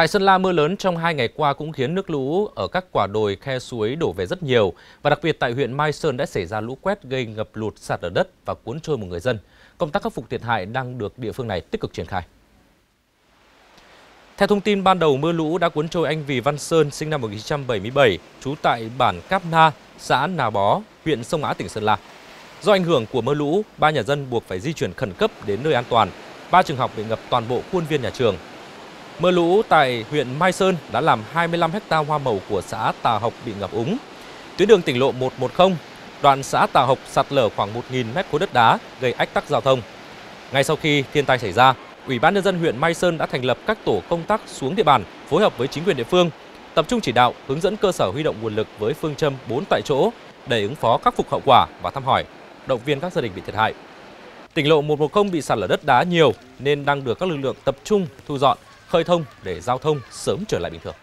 Tại Sơn La, mưa lớn trong hai ngày qua cũng khiến nước lũ ở các quả đồi khe suối đổ về rất nhiều. Và đặc biệt tại huyện Mai Sơn đã xảy ra lũ quét gây ngập lụt sạt ở đất và cuốn trôi một người dân. Công tác khắc phục thiệt hại đang được địa phương này tích cực triển khai. Theo thông tin ban đầu, mưa lũ đã cuốn trôi anh Vì Văn Sơn, sinh năm 1977, trú tại bản Cáp Na, xã Nà Bó, huyện Sông Mã, tỉnh Sơn La. Do ảnh hưởng của mưa lũ, ba nhà dân buộc phải di chuyển khẩn cấp đến nơi an toàn. Ba trường học bị ngập toàn bộ khuôn viên nhà trường. Mưa lũ tại huyện Mai Sơn đã làm 25 hecta hoa màu của xã Tà Học bị ngập úng. Tuyến đường tỉnh lộ 110, đoạn xã Tà Học sạt lở khoảng 1.000 mét khối đất đá, gây ách tắc giao thông. Ngay sau khi thiên tai xảy ra, Ủy ban nhân dân huyện Mai Sơn đã thành lập các tổ công tác xuống địa bàn, phối hợp với chính quyền địa phương, tập trung chỉ đạo, hướng dẫn cơ sở huy động nguồn lực với phương châm 4 tại chỗ để ứng phó khắc phục hậu quả và thăm hỏi, động viên các gia đình bị thiệt hại. Tỉnh lộ 110 bị sạt lở đất đá nhiều nên đang được các lực lượng tập trung thu dọn, khơi thông để giao thông sớm trở lại bình thường.